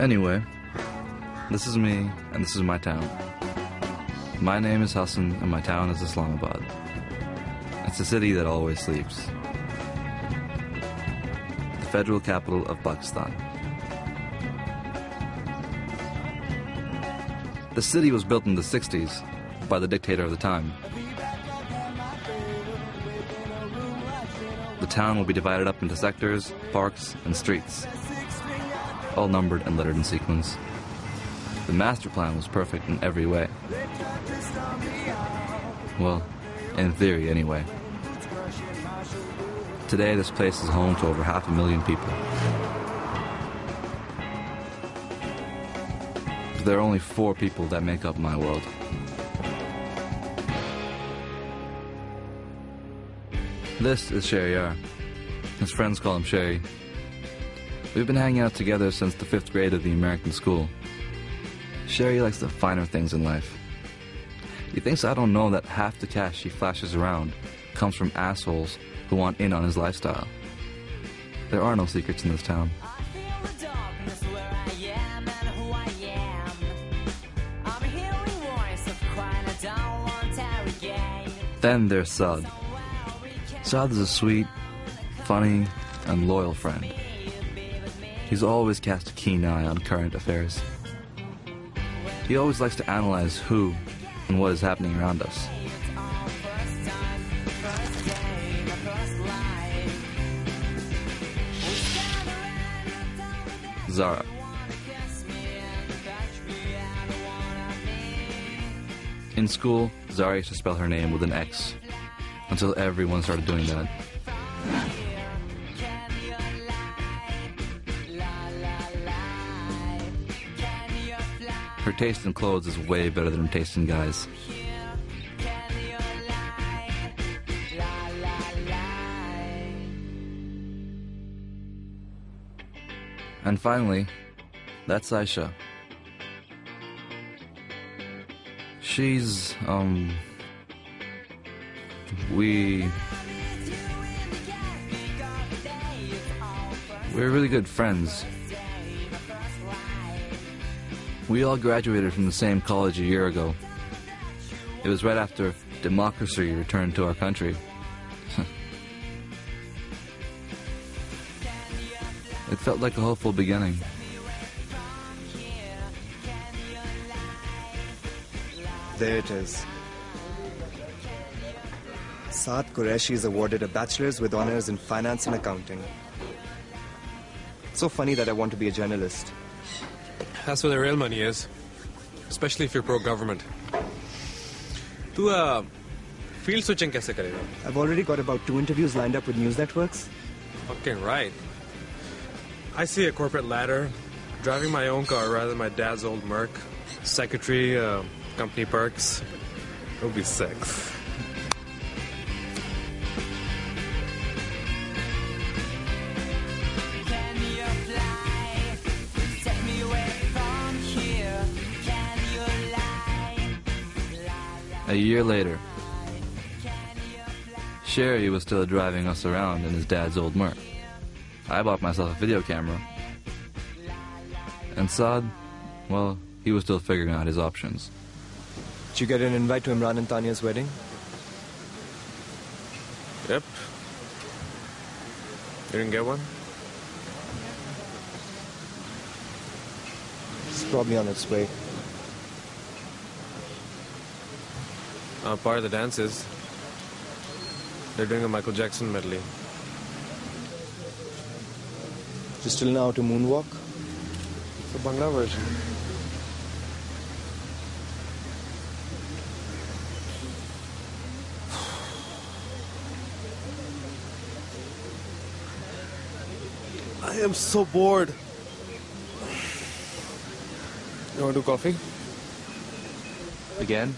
Anyway, this is me, and this is my town. My name is Hassan, and my town is Islamabad. It's a city that always sleeps. The federal capital of Pakistan. The city was built in the 60s by the dictator of the time. The town will be divided up into sectors, parks, and streets, all numbered and lettered in sequence. The master plan was perfect in every way. Well, in theory, anyway. Today, this place is home to over half a million people. There are only four people that make up my world. This is Shahryar. His friends call him Sherry. We've been hanging out together since the fifth grade of the American school. Sherry likes the finer things in life. He thinks I don't know that half the cash she flashes around comes from assholes who want in on his lifestyle. There are no secrets in this town. Then there's Saad. Saad is a sweet, funny, and loyal friend. He's always cast a keen eye on current affairs. He always likes to analyze who and what is happening around us. Zara. In school, Used to spell her name with an X until everyone started doing that. Her taste in clothes is way better than her taste in guys. And finally, that's Aisha. She's, um. We. We're really good friends. We all graduated from the same college a year ago. It was right after democracy returned to our country. it felt like a hopeful beginning. There it is. Saad Qureshi is awarded a bachelor's with honors in finance and accounting. So funny that I want to be a journalist. That's where the real money is. Especially if you're pro-government. तू uh, field switching कैसे करेगा? I've already got about two interviews lined up with news networks. Fucking right. I see a corporate ladder, driving my own car rather than my dad's old Merc. Secretary, uh, company perks. It would be sick. Can you fly? Take me away from here. Can you lie? A year later, Sherry was still driving us around in his dad's old Merc. I bought myself a video camera. And Saad, well, he was still figuring out his options. Did you get an invite to Imran and Tanya's wedding? Yep. You didn't get one? It's probably on its way. Uh, part of the dance is they're doing a Michael Jackson medley. You still know how to moonwalk? The Bangla version. I am so bored. You want to do coffee? Again?